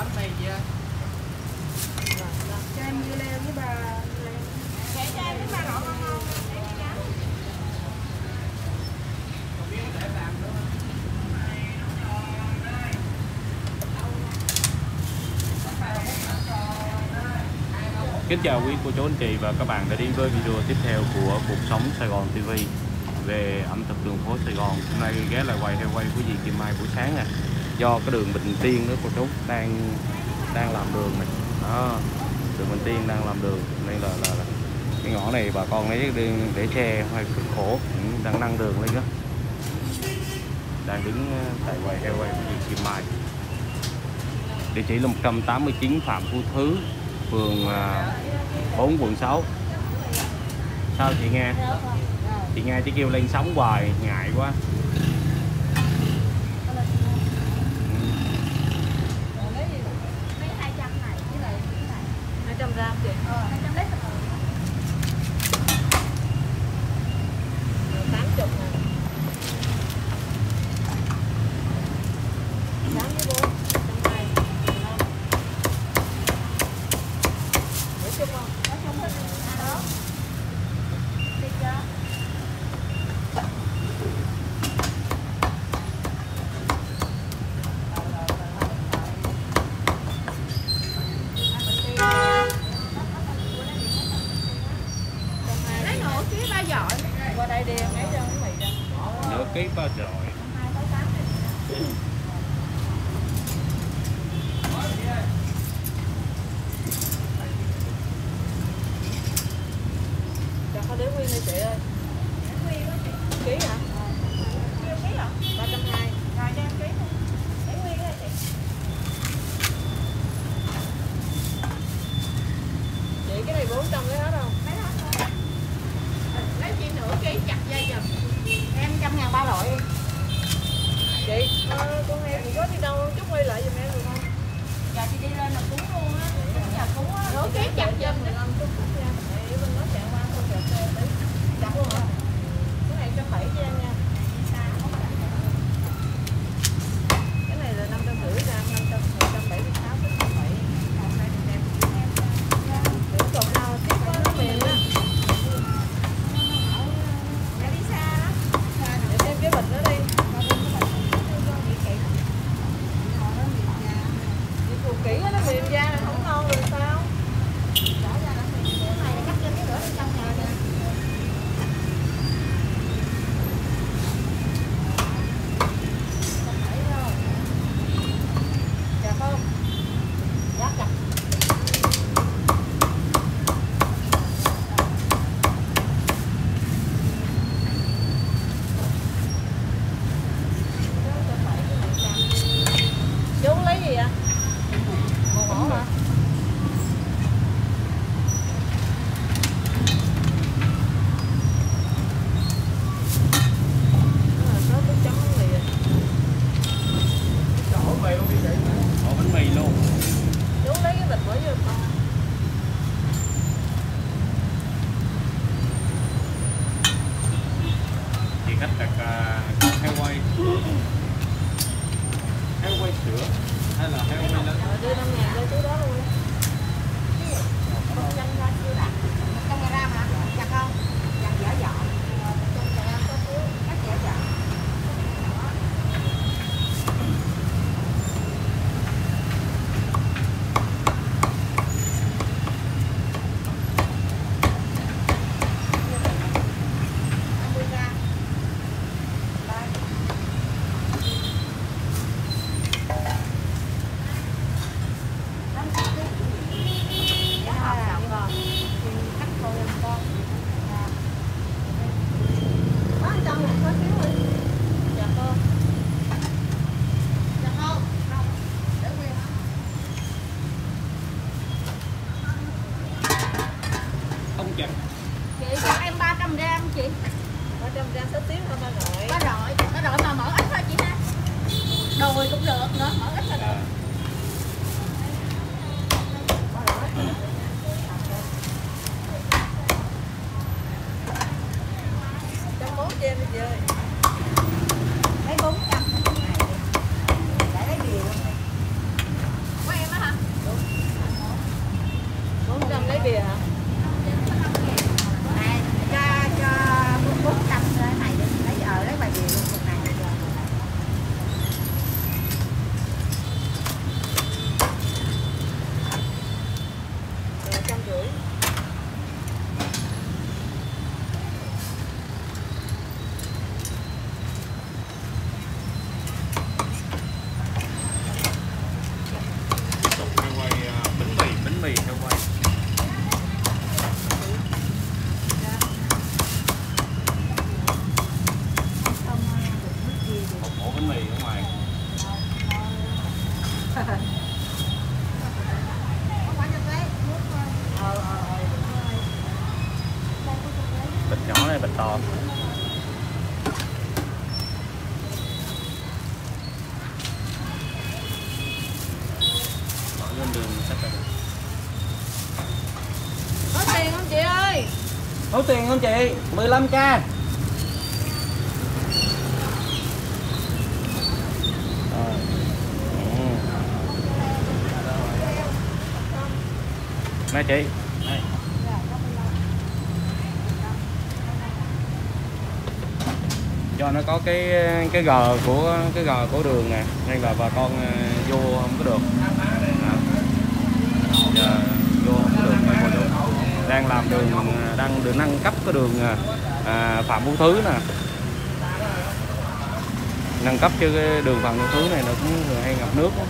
bánh mì chị ơi cho em dưa leo với bà để cho em với bà ngon ngon ngon Kính chào quý cô chú anh chị và các bạn đã đến với video tiếp theo của Cuộc Sống Sài Gòn TV về ẩm thực đường phố Sài Gòn. Hôm nay ghé lại quay heo quay của dì Kim Mai buổi sáng nè. Do cái đường Bình Tiên đó cô chú đang đang làm đường này. Đó, đường Bình Tiên đang làm đường nên là, là, là cái ngõ này bà con lấy để, để xe hơi cực khổ ừ, đang nâng đường lên đó. Đang đứng ờ, tại quầy heo quầy của Kim Mai. Địa chỉ là 189 Phạm Phú Thứ, phường à, 4 quận 6 sao chị nghe chị nghe chị kêu lên sóng hoài ngại quá Ừ, lấy gì lấy hai trăm này với lại cái này 200 gram chị ờ hai trăm lấy thật 80 ngàn 8 với 4 120 15 Để chung không? có trong hết à đó đi chưa lấy nửa ký ba giỏi Qua đây đi em lấy cho cái mì ra nửa ký ba rồi hai sáu tám này Cho có đế nguyên đi chị ơi Ký hả? Nhiêu ký hả? 320 Rồi cho em ký luôn. Để nguyên đây chị. Chị cái này 400 lấy hết không? Lấy hết thôi. Ừ, Lấy chị nửa ký chặt dây giùm. Em trăm ngàn ba loại đi. Chị, ờ, con heo chị có đi đâu chút quay lại giùm em. Không chặt Chị cho em 300 gram chị. 300 gram sốt tím thôi ba nội. Có rồi, có rồi mà mở ít thôi chị ha. Đồi cũng được nữa, mở ít là được. à, Trăm mốt cho em đi chị ơi. Lấy 400 Để lấy gì luôn. Của em á Không phải cho cái nước thôi. ờ ờ ờ đúng rồi. Đây có cho cái. bịch nhỏ này bịch to bỏ lên đường sách ra được có tiền không chị ơi có tiền không chị? 15k ờ. Nè chị Đây. Do nó có cái cái gờ của, cái gờ của đường nè, nên là bà con ờ, vô không có được à. Giờ vô không có được đây cô chú đang làm đường đang được nâng cấp cái đường à, à Phạm Vũ Thứ nè nâng cấp cho cái đường Phạm Vũ Thứ này nó cũng hay ngập nước đó.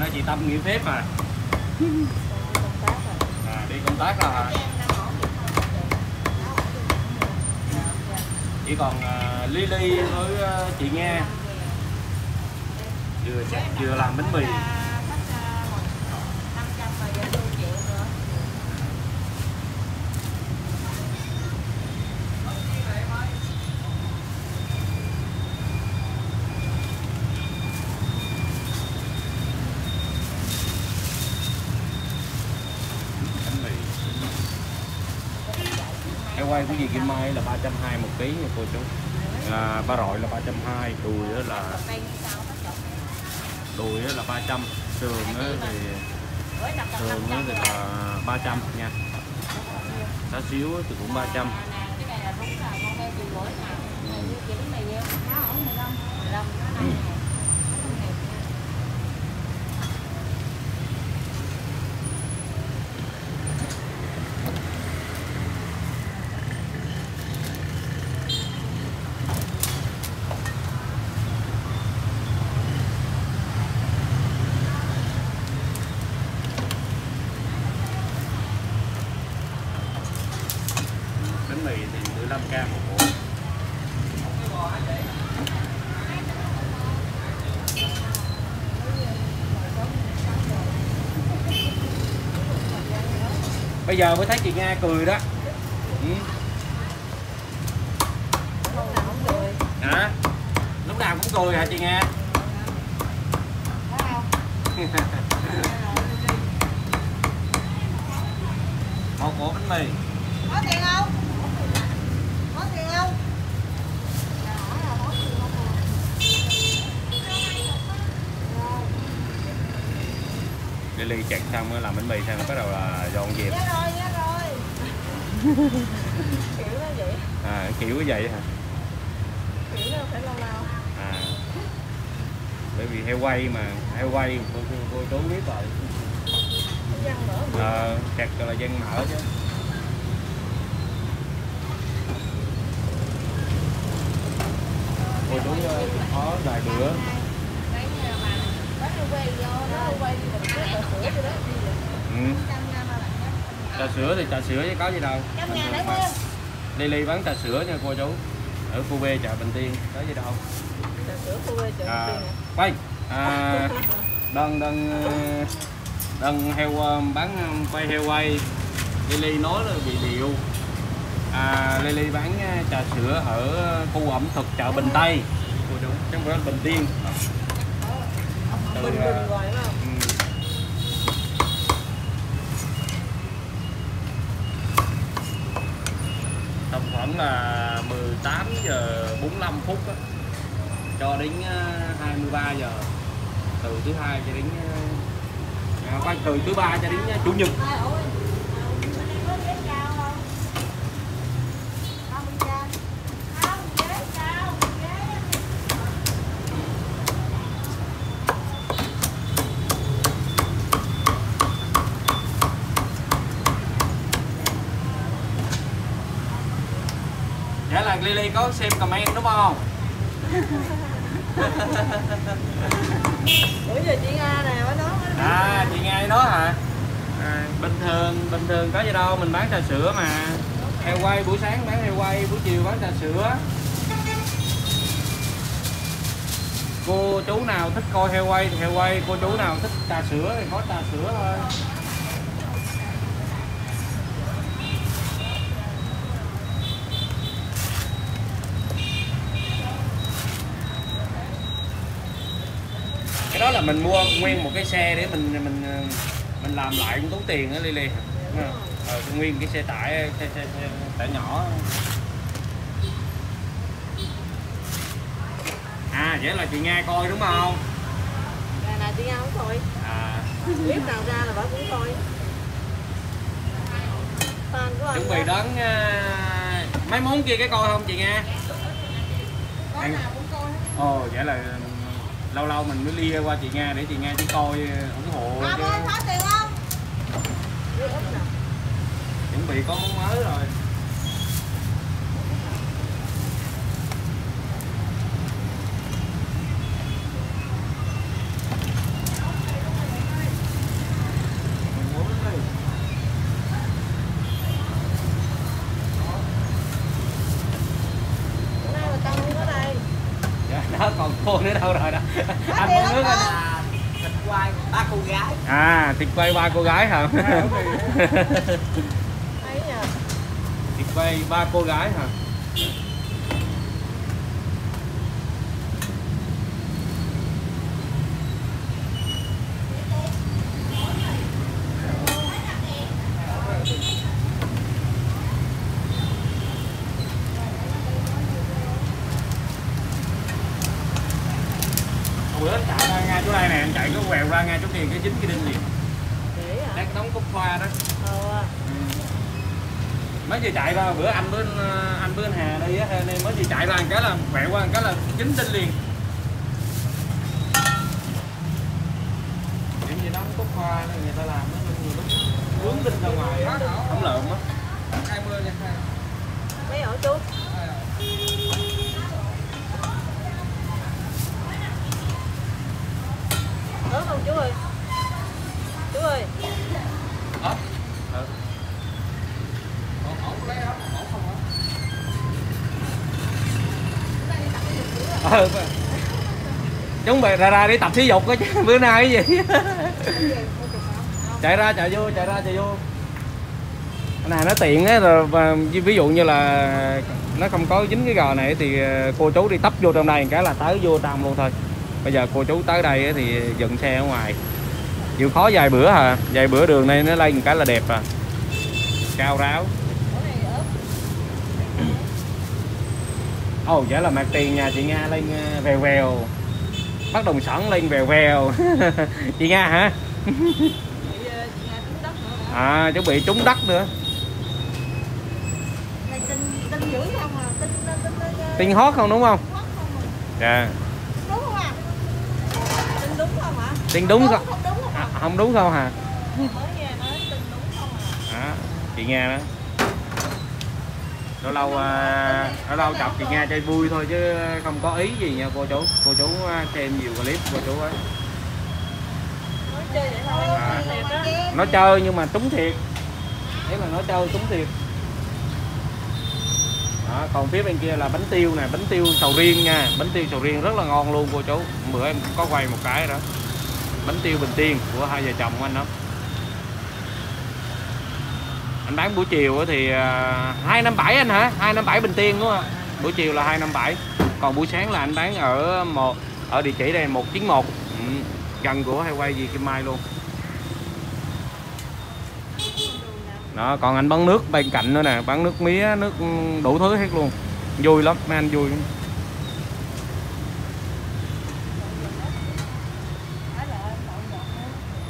Nay chị Tâm nghỉ phép mà. À, đi công tác rồi hả chỉ còn uh, với à, chị nghe vừa chắc vừa làm bánh mì. Quay của gì Kim Mai là 320 một ký nha cô chú. À, ba rọi là 320 đùi là đùi là 300 sườn thì sườn thì là 300 nha. Xá xíu thì cũng 300 ừ mì thì 15k một hũ bây giờ mới thấy chị Nga cười đó ừ. hả lúc nào cũng cười hả chị Nga một ổ bánh mì Có tiền không? Có tiền không? Lily chặt xong á, làm bánh mì xong bắt đầu là dọn dẹp. Nhớ rồi, nhớ rồi. kiểu nó vậy. À, kiểu như vậy hả? Kiểu nó phải lâu lâu. À. Bởi vì heo quay mà heo quay cô, cô, cô chú biết rồi. Nó văng nữa à, chặt là dân mở chứ. Cô chú ờ, có vài bữa ừ. Trăm ngàn mà bạn nhé. trà sữa thì trà sữa chứ có gì đâu Bình. Lily bán trà sữa nha cô chú ở khu B chợ Bình Tiên có gì đâu tờ sữa khu quê chợ à, tiền nè. quay à, đơn đơn đơn heo ờ, bán ờ, quay heo quay Lily nói là bị điệu à, Lily bán ờ, trà sữa ở khu ẩm thực chợ Bình Tây cô chú là Bình Tiên từ rồi tầm khoảng là 18 giờ 45 phút á, cho đến 23 giờ từ thứ hai cho đến à, từ thứ ba cho đến chủ nhật Ai ơi, bên đây có ghế chào không? Không, bên trên. Không, ghế chào, ghế. Dạ là Lily có xem comment đúng không? Ủa giờ chị Nga nè mới nói À chị nghe nói hả? À, bình thường bình thường có gì đâu mình bán trà sữa mà heo quay buổi sáng bán heo quay buổi chiều bán trà sữa cô chú nào thích coi heo quay thì heo quay cô chú nào thích trà sữa thì có trà sữa thôi là mình mua nguyên một cái xe để mình mình mình làm lại cũng tốn tiền đó Lily. Ờ, nguyên cái xe tải xe, xe, xe tải nhỏ. À vậy là chị Nga coi đúng không? Nè nè chị Nga không coi. À. Clip nào ra là bà cũng coi. Fan của chuẩn bị đó. đón à, mấy món kia cái coi không chị Nga? Coi hết. ồ vậy là lâu lâu mình mới lia qua chị Nga để chị Nga chỉ coi ủng hộ Ba chứ có tiền không? Chuẩn bị có món mới rồi Bữa nay mà tăng không có đây Dạ, cô nữa đâu rồi đó. Anh muốn nước anh thịt quay ba cô gái. À thịt quay ba cô gái hả? Thịt quay ba cô gái hả bữa đây nè anh chạy có quẹo ra ngay chỗ kia cái dính cái đinh liền. Để hả? đang đóng cúc hoa đó. Ờ. Mới vừa chạy ra bữa anh với anh với anh Hà đi á nên mới vừa chạy ra một cái là quẹo qua một cái là dính đinh liền. Điểm gì đóng cúc hoa này người ta làm nó nhiều lúc vướng đinh ra ngoài á. Không lợm á 20 nha Mấy ổ chú Ớt không chú ơi Chú ơi ớt ừ. ổn ổn lấy ổn ổn không hả ừ chúng ra ra đi tập thể dục á chứ bữa nay cái gì? Chạy ra chạy vô chạy ra chạy vô. Cái này nó tiện á rồi và ví dụ như là nó không có dính cái gò này thì ờ, cô chú đi tấp vô trong đây cái là tới vô trong luôn thôi. Bây giờ cô chú tới đây thì dựng xe ở ngoài. Chịu khó vài bữa hả? Vài bữa đường này nó lên một cái là đẹp à. Cao ráo. Ồ oh, vậy là mặt tiền nhà chị nga lên ờ, vèo vèo bắt đồng sẵn lên vèo vèo. Chị nga hả? À chuẩn bị trúng đất nữa. Này tin tin dữ không? Tin tin tin tin tiền hót không đúng không dạ Đúng không à? Tin đúng không đúng à, không đúng không hả à chị nga đó lâu lâu à, lâu lâu chọc chị nghe chơi vui thôi chứ không có ý gì nha cô chú. Cô chú à, xem nhiều clip cô chú ấy. Chơi vậy thôi À. Nó chơi nhưng mà trúng thiệt. Thế là nó chơi trúng thiệt. Đó, còn phía bên kia là bánh tiêu nè bánh tiêu sầu riêng nha. Bánh tiêu sầu riêng rất là ngon luôn cô chú. Bữa em cũng có quay một cái đó. Bánh tiêu bình tiên của hai vợ chồng của anh đó anh bán buổi chiều thì à, hai năm bảy anh hả? Hai năm bảy bình tiên đúng không buổi chiều là hai năm bảy. Còn buổi sáng là anh bán ở một ở địa chỉ đây 191 ừ, gần của hay quay gì Kim Mai luôn. Đó còn anh bán nước bên cạnh nữa nè. Bán nước mía nước đủ thứ hết luôn. Vui lắm mấy anh vui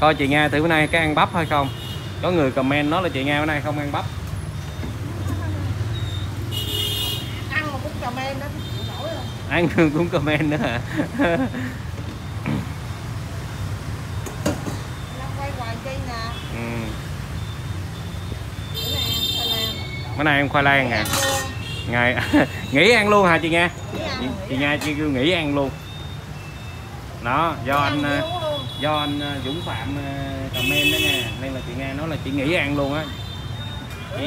coi chị Nga thử bữa nay cái ăn bắp hay không? Có người comment nói là chị Nga bữa nay không ăn bắp. Ăn mà cũng comment đó nổi rồi. ăn cũng comment nữa hả? Ừ. Bữa nay em khoai lang à? ngày nghỉ ăn luôn hả chị nghe chị, chị nghe chị kêu nghỉ ăn luôn. Đó do anh do anh ờ, Dũng Phạm ờ, comment đó nha. Nên là chị nghe nói là chị nghỉ ăn luôn á. Chị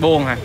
buồn hả